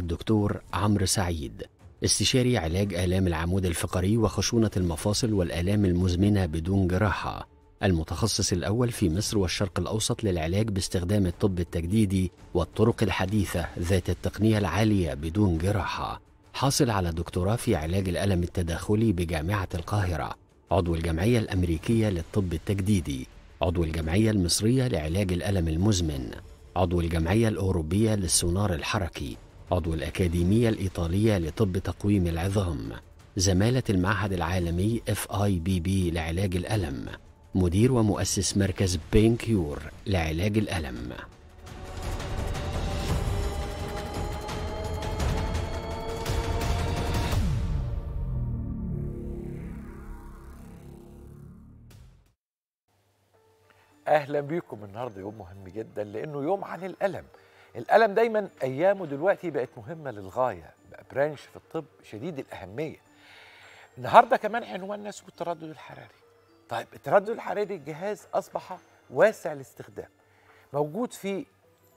الدكتور عمرو سعيد استشاري علاج آلام العمود الفقري وخشونة المفاصل والآلام المزمنة بدون جراحة. المتخصص الأول في مصر والشرق الأوسط للعلاج باستخدام الطب التجديدي والطرق الحديثة ذات التقنية العالية بدون جراحة. حاصل على دكتوراه في علاج الألم التداخلي بجامعة القاهرة. عضو الجمعية الأمريكية للطب التجديدي. عضو الجمعية المصرية لعلاج الألم المزمن. عضو الجمعية الأوروبية للسونار الحركي. عضو الأكاديمية الإيطالية لطب تقويم العظام زمالة المعهد العالمي FIBB لعلاج الألم مدير ومؤسس مركز بين كيور لعلاج الألم. أهلا بيكم. النهارده يوم مهم جدا لأنه يوم عن الألم. الألم دايما أيامه دلوقتي بقت مهمة للغاية بقى برانش في الطب شديد الأهمية. النهارده كمان عنواننا اسمه التردد الحراري. طيب التردد الحراري جهاز أصبح واسع الاستخدام. موجود في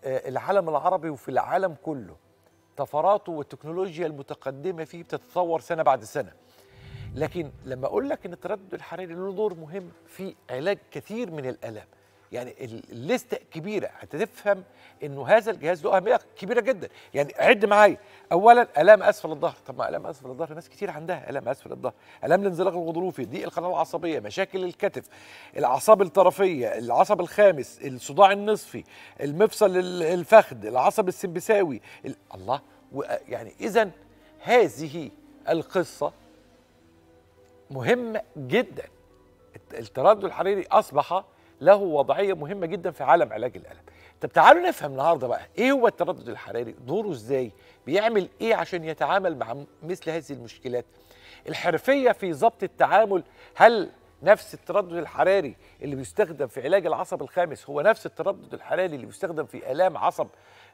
آه، العالم العربي وفي العالم كله. طفراته والتكنولوجيا المتقدمة فيه بتتطور سنة بعد سنة. لكن لما أقول لك إن التردد الحراري له دور مهم في علاج كثير من الالام يعني ال- الليسته كبيرة. هتفهم إنه هذا الجهاز له أهمية كبيرة جدا. يعني عد معايا. اولا ألام أسفل الظهر. طب ما ألام أسفل الظهر ناس كتير عندها ألام أسفل الظهر. ألام الانزلاق الغضروفي ضيق القناه العصبية مشاكل الكتف الأعصاب الطرفية العصب الخامس الصداع النصفي المفصل ال- الفخذ العصب السمبساوي. ال- الله. يعني اذا هذه القصة مهمة جدا. الت- التردد الحراري أصبح له وضعية مهمة جدا في عالم علاج الألم. طب تعالوا نفهم النهاردة بقى إيه هو التردد الحراري؟ دوره إزاي؟ بيعمل إيه عشان يتعامل مع مثل هذه المشكلات؟ الحرفية في ضبط التعامل هل نفس التردد الحراري اللي بيستخدم في علاج العصب الخامس هو نفس التردد الحراري اللي بيستخدم في آلام عصب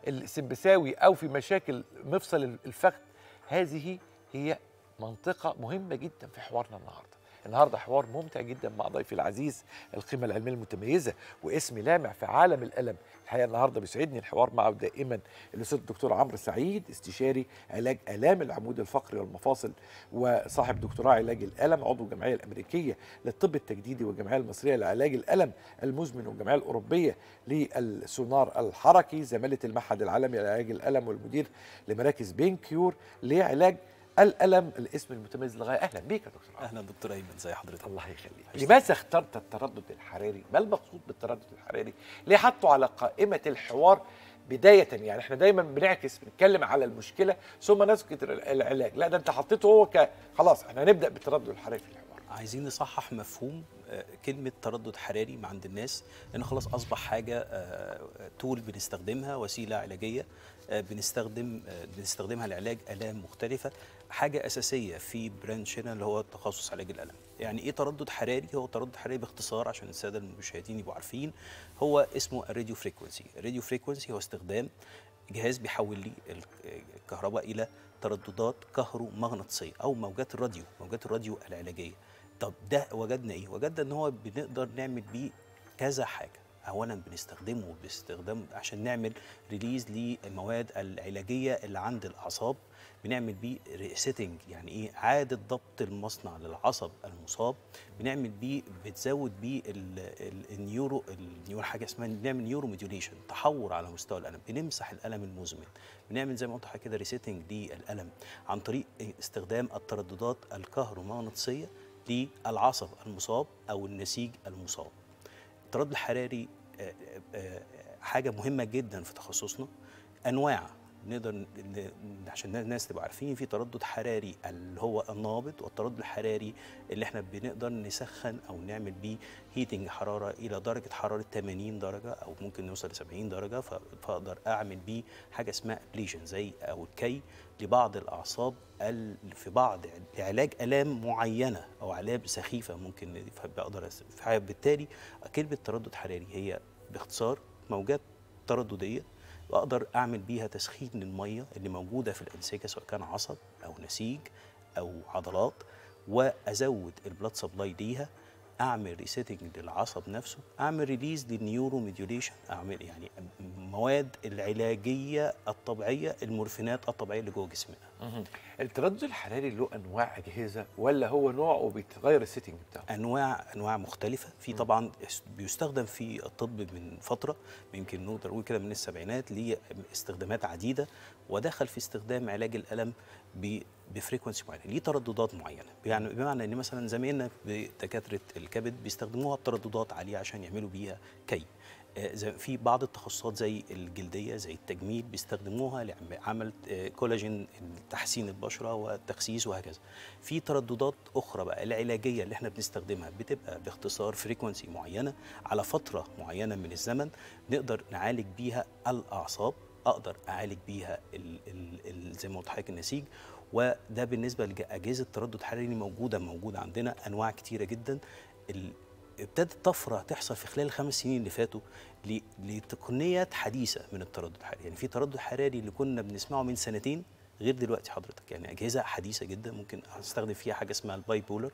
السمبساوي أو في مشاكل مفصل الفخذ؟ هذه هي منطقة مهمة جدا في حوارنا النهارده. النهارده حوار ممتع جدا مع ضيفي العزيز القيمة العلمية المتميزة واسم لامع في عالم الألم. الحقيقة النهارده بيسعدني الحوار معه دائما الأستاذ الدكتور عمرو سعيد استشاري علاج آلام العمود الفقري والمفاصل وصاحب دكتوراه علاج الألم عضو الجمعية الأمريكية للطب التجديدي والجمعية المصرية لعلاج الألم المزمن والجمعية الأوروبية للسونار الحركي زمالة المعهد العالمي لعلاج الألم والمدير لمراكز بين كيور لعلاج الألم الاسم المتميز للغاية. أهلا بيك يا دكتور. أهلا دكتور أيمن زي حضرتك. الله يخليك. لماذا اخترت التردد الحراري؟ ما المقصود بالتردد الحراري؟ ليه حطه على قائمة الحوار بداية يعني إحنا دايما بنعكس بنتكلم على المشكلة ثم نذكر العلاج. لا ده أنت حطيته هو ك خلاص إحنا هنبدأ بالتردد الحراري في الحوار. عايزين نصحح مفهوم آه، كلمة تردد حراري مع عند الناس. لأن خلاص أصبح حاجة آه، tool بنستخدمها وسيلة علاجية آه، بنستخدم آه، بنستخدمها لعلاج آلام مختلفة. حاجة أساسية في branch نا اللي هو تخصص علاج الالم يعني إيه تردد حراري؟ هو تردد حراري باختصار عشان السادة المشاهدين يبقوا عارفين. هو اسمه ال radio frequency. ال radio frequency هو استخدام جهاز بيحول لي الكهرباء إلى ترددات كهرومغناطيسية أو موجات الراديو موجات الراديو العلاجية. طب ده وجدنا إيه؟ وجدنا إن هو بنقدر نعمل بيه كذا حاجة. اولا بنستخدمه باستخدام عشان نعمل release للمواد العلاجية اللي عند الأعصاب بنعمل بيه resetting يعني إيه؟ إعادة ضبط المصنع للعصب المصاب. بنعمل بيه بتزود بيه ال- ال- ال neuro ال neuro حاجة اسمها بنعمل neuromodulation تحور على مستوى الألم بنمسح الألم المزمن. بنعمل زي ما قلت كده resetting للألم عن طريق استخدام الترددات الكهرومغناطيسية للعصب المصاب أو النسيج المصاب. التردد الحراري آه، آه، حاجة مهمة جدا في تخصصنا أنواع. نقدر عشان الناس تبقى عارفين في تردد حراري اللي هو النابض والتردد الحراري اللي إحنا بنقدر نسخن أو نعمل بيه هيتنج حرارة إلى درجة حرارة 80 درجة أو ممكن نوصل ل 70 درجه فأقدر أعمل بيه حاجة اسمها ablation زي أو الكي لبعض الأعصاب ال- في بعض لعلاج آلام معينة أو آلام سخيفة ممكن فبقدر فبالتالي كلمه تردد حراري هي باختصار موجات ترددية واقدر أعمل بيها تسخين للميه اللي موجودة في الأنسجة سواء كان عصب أو نسيج أو عضلات وأزود ال blood supply ليها أعمل resetting للعصب نفسه أعمل release لل neuromodulation أعمل يعني المواد العلاجية الطبيعية المورفينات الطبيعية اللي جوه جسمنا. التردد الحراري له أنواع أجهزة ولا هو نوع وبيتغير ال setting بتاعه؟ أنواع أنواع مختلفة. في طبعا بيستخدم في الطب من فترة يمكن نقدر نقول كده من السبعينات ليه استخدامات عديدة ودخل في استخدام علاج الألم ب- ب frequency معينة ليه ترددات معينة؟ يعني بمعنى إن مثلا زمايلنا بدكاتره الكبد بيستخدموها بترددات عاليه عشان يعملوا بيها كي. آه، في بعض التخصصات زي الجلدية زي التجميل بيستخدموها لعمل آه، كولاجين تحسين البشرة والتخسيس وهكذا. في ترددات أخرى بقى العلاجية اللي إحنا بنستخدمها بتبقى باختصار frequency معينة على فترة معينة من الزمن نقدر نعالج بيها الأعصاب أقدر أعالج بيها زي ما قلت النسيج وده بالنسبة لأجهزة تردد حراري موجودة موجودة عندنا أنواع كتيرة جدا. ابتدت طفرة تحصل في خلال الخمس سنين اللي فاتوا لتقنيات حديثة من التردد الحراري. يعني في تردد حراري اللي كنا بنسمعه من سنتين غير دلوقتي حضرتك. يعني أجهزة حديثة جدا ممكن أستخدم فيها حاجة اسمها ال bipolar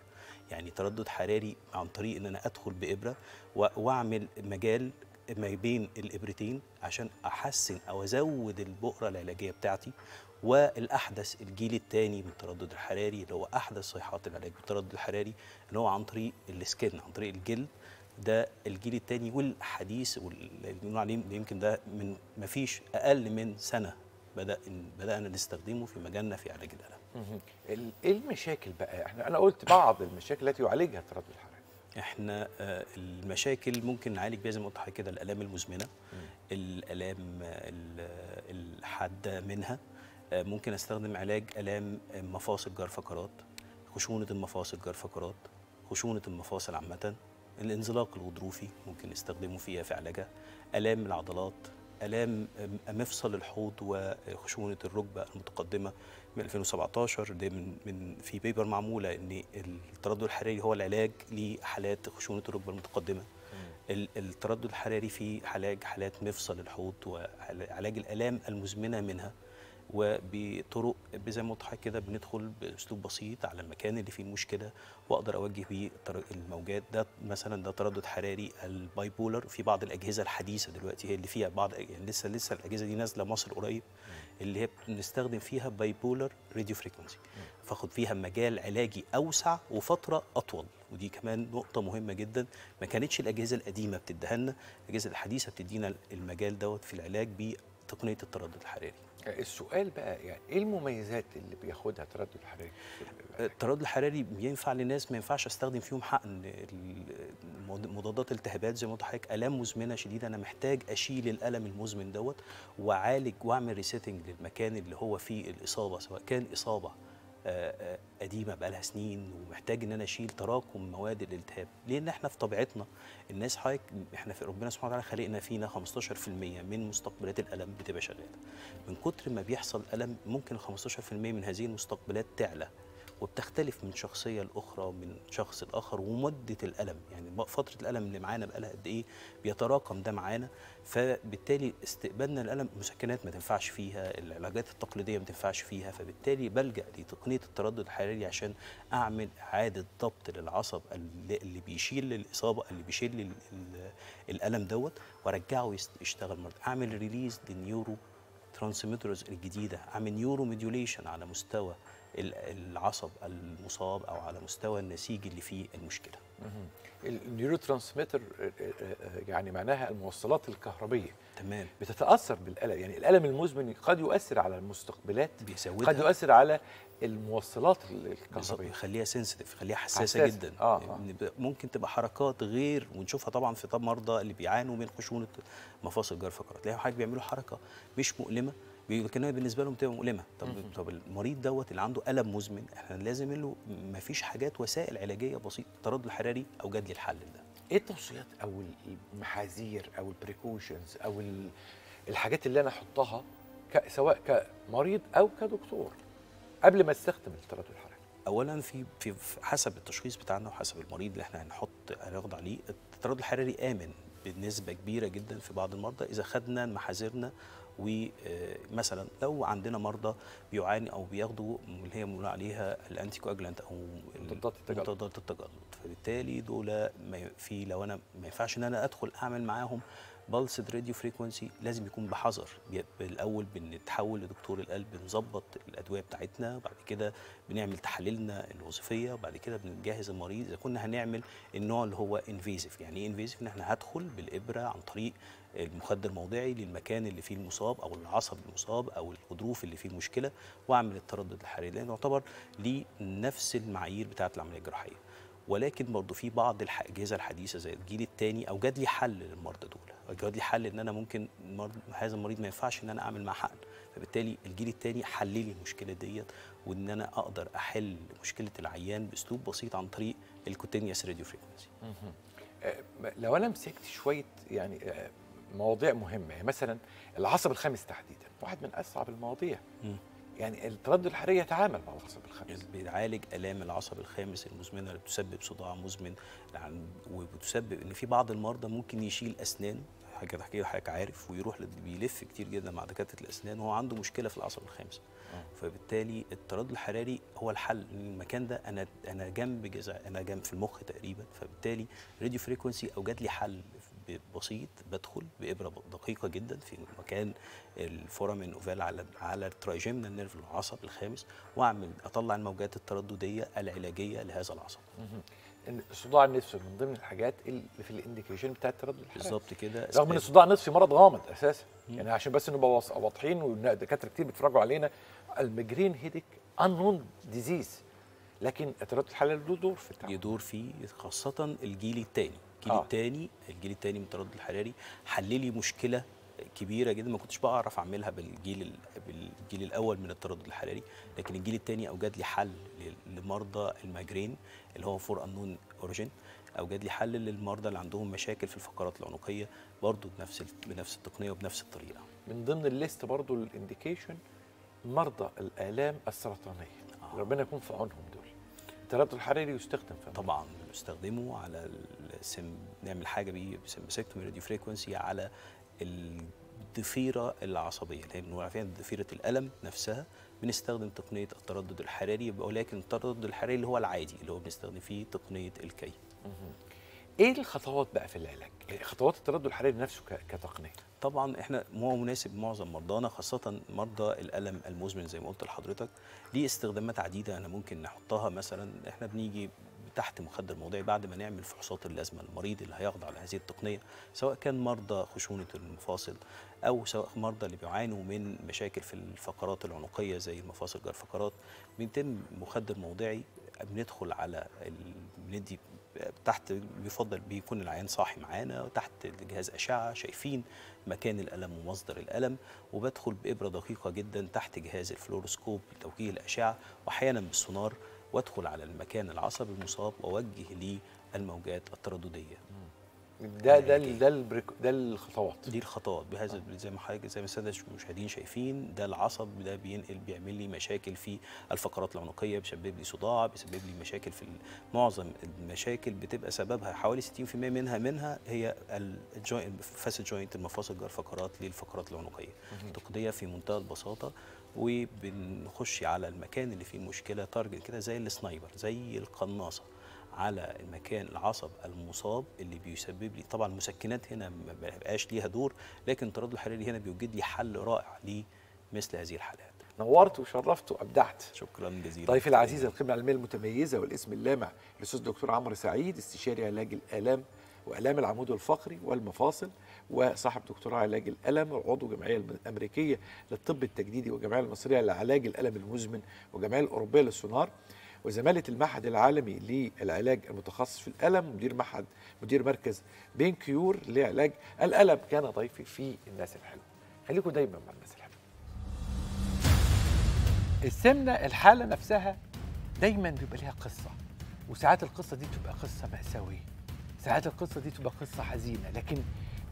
يعني تردد حراري عن طريق إن أنا أدخل بإبرة وأعمل مجال ما بين الابرتين عشان أحسن أو أزود البؤرة العلاجية بتاعتي والأحدث الجيل الثاني من التردد الحراري اللي هو أحدث صيحات العلاج بالتردد الحراري اللي هو عن طريق السكن عن طريق الجلد. ده الجيل الثاني والحديث واللي بنقول عليه يمكن ده من ما فيش أقل من سنة بدأ بدأنا نستخدمه في مجالنا في علاج الألم. ال- إيه المشاكل بقى؟ إحنا أنا قلت بعض المشاكل التي يعالجها التردد الحراري. إحنا آه، المشاكل ممكن نعالج بيها زي ما قلت لحضرتك كده الألام المزمنة الألام آه، ال- الحادة منها آه، ممكن استخدم علاج ألام مفاصل جار فقرات خشونة المفاصل جار فقرات خشونة المفاصل عامة الانزلاق الغضروفي ممكن نستخدمه فيها في علاجها ألام العضلات آلام مفصل الحوض وخشونة الركبة المتقدمة من 2017 ده من من في بيبر معمولة إن التردد الحراري هو العلاج لحالات خشونة الركبة المتقدمة. ال- التردد الحراري في علاج حالات مفصل الحوض وعلاج الآلام المزمنة منها. وبطرق زي ما لحضرتك كده بندخل بأسلوب بسيط على المكان اللي فيه المشكلة وأقدر أوجه بيه الموجات. ده مثلا ده تردد حراري ال bipolar في بعض الأجهزة الحديثة دلوقتي هي اللي فيها بعض يعني لسه لسه الأجهزة دي نازلة مصر قريب اللي هي بنستخدم فيها bipolar radio frequency فاخد فيها مجال علاجي أوسع وفترة أطول. ودي كمان نقطة مهمة جدا. ما كانتش الأجهزة القديمة بتديها لنا الأجهزة الحديثة بتدينا المجال دوت في العلاج بتقنية التردد الحراري. السؤال بقى يعني إيه المميزات اللي بياخدها التردد الحراري؟ التردد الحراري بينفع لناس ما ينفعش أستخدم فيهم حقن. مضادات التهابات زي ما قلت آلام مزمنة شديدة. أنا محتاج أشيل الألم المزمن دوت وأعالج وأعمل resetting للمكان اللي هو فيه الإصابة سواء كان إصابة آه، آه، قديمة بقالها سنين ومحتاج إن أنا أشيل تراكم مواد الالتهاب. لأن إحنا في طبيعتنا الناس حضرتك إحنا في ربنا سبحانه وتعالى خلقنا فينا 15% من مستقبلات الألم بتبقى شغالة. من كتر ما بيحصل ألم ممكن 15% من هذه المستقبلات تعلى. وبتختلف من شخصية لأخرى ومن شخص لآخر ومدة الألم. يعني فترة الألم اللي معانا بقالها قد إيه بيتراكم ده معانا. فبالتالي استقبالنا الالم المسكنات ما تنفعش فيها العلاجات التقليدية ما تنفعش فيها. فبالتالي بلجأ لتقنية التردد الحراري عشان أعمل إعادة ضبط للعصب اللي بيشيل الإصابة اللي بيشيل ال- ال- الألم دوت وأرجعه يشتغل مره أعمل release لل neurotransmitters الجديدة. أعمل neuromodulation على مستوى العصب المصاب أو على مستوى النسيج اللي فيه المشكلة. ال neurotransmitter يعني معناها الموصلات الكهربية. تمام. بتتأثر بالألم. يعني الألم المزمن قد يؤثر على المستقبلات بيزودها قد يؤثر على الموصلات الكهربية. يخليها sensitive يخليها حساسة, حساسة. جدا. آه، آه. ممكن تبقى حركات غير ونشوفها طبعا في طب مرضى اللي بيعانوا من خشونة مفاصل جرف فقرات تلاقيهم حاجة بيعملوا حركة مش مؤلمة لكنها بالنسبة لهم بتبقى مؤلمة. طب طب المريض دوت اللي عنده ألم مزمن إحنا لازم له ما فيش حاجات وسائل علاجية بسيطة التردد الحراري اوجد لي الحل ده. إيه التوصيات أو المحاذير أو ال precautions أو ال- الحاجات اللي أنا أحطها سواء كمريض أو كدكتور قبل ما أستخدم التردد الحراري؟ اولا في في في حسب التشخيص بتاعنا وحسب المريض اللي إحنا هنحط هناخد عليه التردد الحراري آمن بنسبة كبيرة جدا في بعض المرضى. إذا خدنا محاذيرنا ومثلا لو عندنا مرضى بيعاني أو بياخدوا اللي هي بنقول عليها الانتي كواجلانت أو مضادات التجلط. مضادات التجلط فبالتالي دول في لو أنا ما ينفعش إن أنا أدخل أعمل معاهم pulsed radiofrequency لازم يكون بحذر. بالأول بنتحول لدكتور القلب نظبط الأدوية بتاعتنا وبعد كده بنعمل تحاليلنا الوظيفية وبعد كده بنجهز المريض. إذا كنا هنعمل النوع اللي هو invasive يعني إيه invasive إن إحنا هدخل بالإبرة عن طريق المخدر الموضعي للمكان اللي فيه المصاب أو العصب المصاب أو الغضروف اللي فيه المشكلة وأعمل التردد الحراري. لأنه يعتبر ليه نفس المعايير بتاعة العملية الجراحية. ولكن برضه في بعض الأجهزة الحديثة زي الجيل الثاني اوجد لي حل للمرضى دول. اوجد لي حل إن أنا ممكن هذا المريض ما ينفعش إن أنا أعمل معاه حقن. فبالتالي الجيل الثاني حل لي المشكلة ديت وإن أنا أقدر أحل مشكلة العيان بأسلوب بسيط عن طريق ال cutaneous radiofrequency. آه، لو أنا مسكت شوية يعني آه، مواضيع مهمة يعني مثلا العصب الخامس تحديدا واحد من أصعب المواضيع. يعني التردد الحراري يتعامل مع العصب الخامس. بيعالج آلام العصب الخامس المزمنة اللي بتسبب صداع مزمن عن- وبتسبب إن في بعض المرضى ممكن يشيل أسنان. حاجة تحكي حضرتك عارف ويروح بيلف كتير جدا مع دكاترة الأسنان وهو عنده مشكلة في العصب الخامس. فبالتالي التردد الحراري هو الحل. المكان ده أنا أنا جنب جذع أنا جنب في المخ تقريبا. فبالتالي راديو فريكونسي أوجد لي حل بسيط بدخل بإبرة دقيقة جدا في مكان ال foramen ovale على على ال trigeminal nerve العصب الخامس وأعمل أطلع الموجات الترددية العلاجية لهذا العصب. صداع النصفي من ضمن الحاجات اللي في ال indication بتاع التردد الحراري. بالظبط كده. رغم إن الصداع النصفي مرض غامض أساسا. يعني عشان بس نبقى واضحين والدكاترة كتير بيتفرجوا علينا ال migraine headache unknown disease لكن التردد الحراري له دور في التعامل يدور فيه خاصة الجيل الثاني. الجيل آه. الثاني الجيل الثاني من التردد الحراري حل لي مشكلة كبيرة جدا ما كنتش بعرف أعملها بالجيل ال- بالجيل الأول من التردد الحراري لكن الجيل الثاني أوجد لي حل لمرضى ال migraine اللي هو for unknown origin أوجد لي حل للمرضى اللي عندهم مشاكل في الفقرات العنقية برضه بنفس بنفس التقنية وبنفس الطريقة من ضمن ال list برضو ال indication مرضى الآلام السرطانية آه. ربنا يكون في عونهم دول التردد الحراري يستخدم في طبعا بنستخدمه على السم نعمل حاجة بيه sympathectomy radiofrequency على الضفيرة العصبية اللي هي بنقول عليها ضفيرة الألم نفسها بنستخدم تقنية التردد الحراري ولكن التردد الحراري اللي هو العادي اللي هو بنستخدم فيه تقنية الكي إيه الخطوات بقى في العلاج؟ خطوات التردد الحراري نفسه كتقنية. طبعا إحنا هو مناسب معظم مرضانا خاصة مرضى الألم المزمن زي ما قلت لحضرتك ليه استخدامات عديدة أنا ممكن نحطها مثلا إحنا بنيجي تحت مخدر موضعي بعد ما نعمل فحوصات اللازمة للمريض اللي هيخضع لهذه التقنية سواء كان مرضى خشونة المفاصل أو سواء مرضى اللي بيعانوا من مشاكل في الفقرات العنقية زي المفاصل جار الفقرات بيتم مخدر موضعي بندخل على بندي تحت بيفضل بيكون العيان صاحي معانا تحت جهاز أشعة شايفين مكان الألم ومصدر الألم وبدخل بإبرة دقيقة جدا تحت جهاز الفلوروسكوب لتوجيه الأشعة واحيانا بالسونار وادخل على المكان العصبي المصاب واوجه الموجات الترددية. ده ده ال- ده البريك ده الخطوات. دي الخطوات. بهذا زي ما حضرتك زي ما السادة المشاهدين شايفين ده العصب ده بينقل بيعمل لي مشاكل في الفقرات العنقية بيسبب لي صداع بيسبب لي مشاكل في معظم المشاكل بتبقى سببها حوالي 60% منها منها هي facet joint المفاصل جار فقرات للفقرات العنقية. تقنيه في منتهى البساطة. وبنخش على المكان اللي فيه المشكلة target كده زي ال sniper زي القناصة على المكان العصب المصاب اللي بيسبب لي. طبعا المسكنات هنا ما بيبقاش ليها دور لكن التردد الحراري هنا بيوجد لي حل رائع لمثل هذه الحالات. نورت وشرفت وأبدعت. شكرا جزيلا. ضيفي العزيز القيمه العلمية المتميزة والاسم اللامع الأستاذ الدكتور عمرو سعيد استشاري علاج الآلام والام العمود الفقري والمفاصل وصاحب دكتوراه علاج الألم وعضو الجمعيه الأمريكية للطب التجديدي والجمعيه المصرية لعلاج الألم المزمن والجمعيه الأوروبية للسونار وزمالة المعهد العالمي للعلاج المتخصص في الألم مدير معهد مدير مركز بين كيور لعلاج الألم. كان ضيفي في الناس الحلوة. خليكم دايما مع الناس الحلوة. السمنة الحالة نفسها دايما بيبقى ليها قصة وساعات القصة دي تبقى قصة مأساوية. ساعات القصة دي تبقى قصة حزينة لكن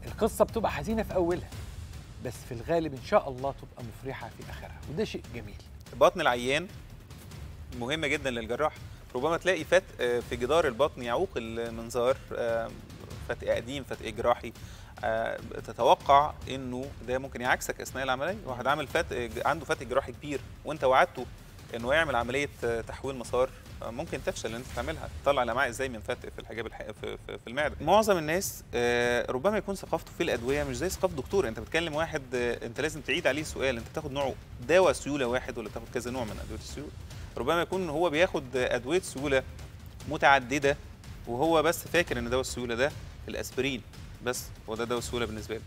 القصة بتبقى حزينة في أولها بس في الغالب إن شاء الله تبقى مفرحة في آخرها وده شيء جميل. بطن العيان مهمه جدا للجراح. ربما تلاقي فتق آه، في جدار البطن يعوق المنظار آه، فتق قديم فتق جراحي آه، تتوقع إنه ده ممكن يعكسك أثناء العملية. واحد عامل فتق عنده فتق جراحي كبير وأنت وعدته انه يعمل عملية تحويل مسار ممكن تفشل إن أنت تعملها. تطلع الامعاء إزاي من فتق في الحجاب الح... في, في, في المعدة. معظم الناس آه، ربما يكون ثقافته في الأدوية مش زي ثقافه دكتور. أنت بتكلم واحد آه، أنت لازم تعيد عليه سؤال. أنت بتاخد نوع دواء سيولة واحد ولا بتاخد كذا نوع من أدوية السيولة؟ ربما يكون هو بياخد أدوية سيولة متعددة وهو بس فاكر إن دواء السيولة ده الأسبرين بس هو ده دواء السيوله بالنسبة له.